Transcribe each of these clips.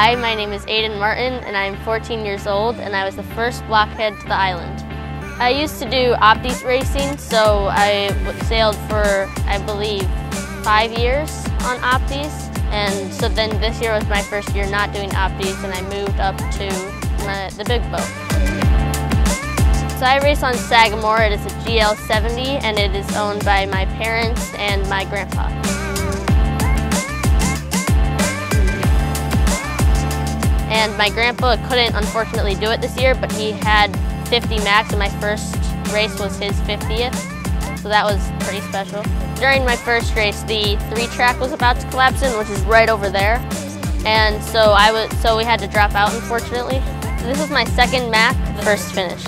Hi, my name is Aiden Martin and I'm 14 years old and I was the first blockhead to the island. I used to do Optis racing, so I sailed for, I believe, five years on Optis. And so then this year was my first year not doing Optis and I moved up to my, the big boat. So I race on Sagamore. It is a GL70 and it is owned by my parents and my grandpa. And my grandpa couldn't unfortunately do it this year, but he had 50 Macs and my first race was his 50th. So that was pretty special. During my first race, the three track was about to collapse in, which is right over there. And so I was, so we had to drop out unfortunately. This was my second MAC, first finish.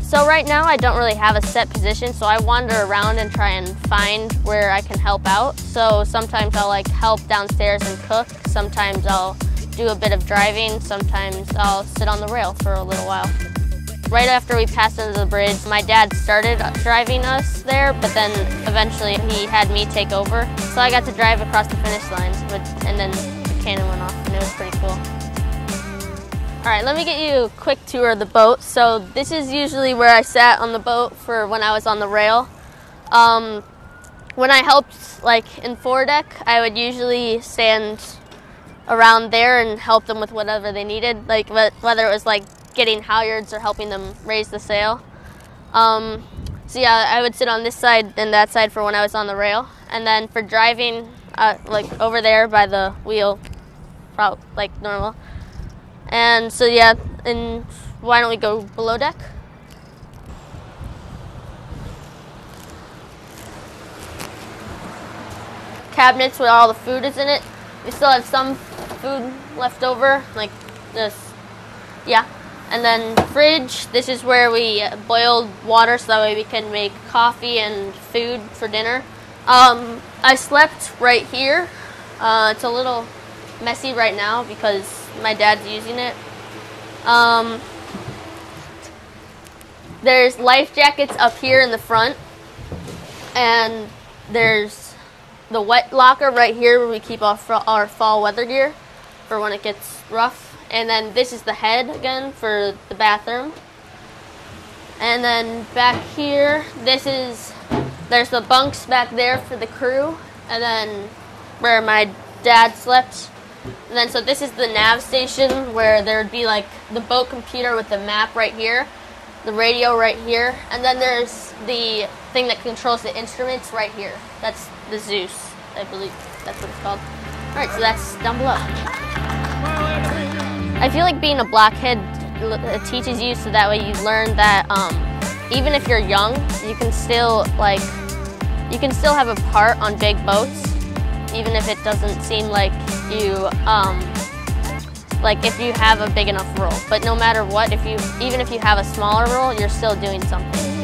So right now I don't really have a set position, so I wander around and try and find where I can help out. So sometimes I'll like help downstairs and cook. Sometimes I'll do a bit of driving. Sometimes I'll sit on the rail for a little while. Right after we passed under the bridge, my dad started driving us there, but then eventually he had me take over. So I got to drive across the finish line, and then the cannon went off, and it was pretty cool. All right, let me get you a quick tour of the boat. So this is usually where I sat on the boat for when I was on the rail. Um, when I helped like in foredeck, I would usually stand around there and help them with whatever they needed, like whether it was like getting halyards or helping them raise the sail. Um, so yeah, I would sit on this side and that side for when I was on the rail, and then for driving, uh, like over there by the wheel, probably like normal. And so yeah, and why don't we go below deck? Cabinets with all the food is in it. We still have some food left over, like this. Yeah. And then fridge, this is where we boiled water so that way we can make coffee and food for dinner. Um, I slept right here. Uh, it's a little messy right now because my dad's using it. Um, there's life jackets up here in the front. And there's the wet locker right here where we keep our, our fall weather gear for when it gets rough. And then this is the head again for the bathroom. And then back here, this is, there's the bunks back there for the crew. And then where my dad slept. And then so this is the nav station where there would be like the boat computer with the map right here, the radio right here, and then there's the thing that controls the instruments right here. That's the Zeus, I believe that's what it's called. All right, so that's down below. I feel like being a blockhead teaches you so that way you learn that um, even if you're young, you can still like you can still have a part on big boats, even if it doesn't seem like you um, like if you have a big enough role. But no matter what, if you even if you have a smaller role, you're still doing something.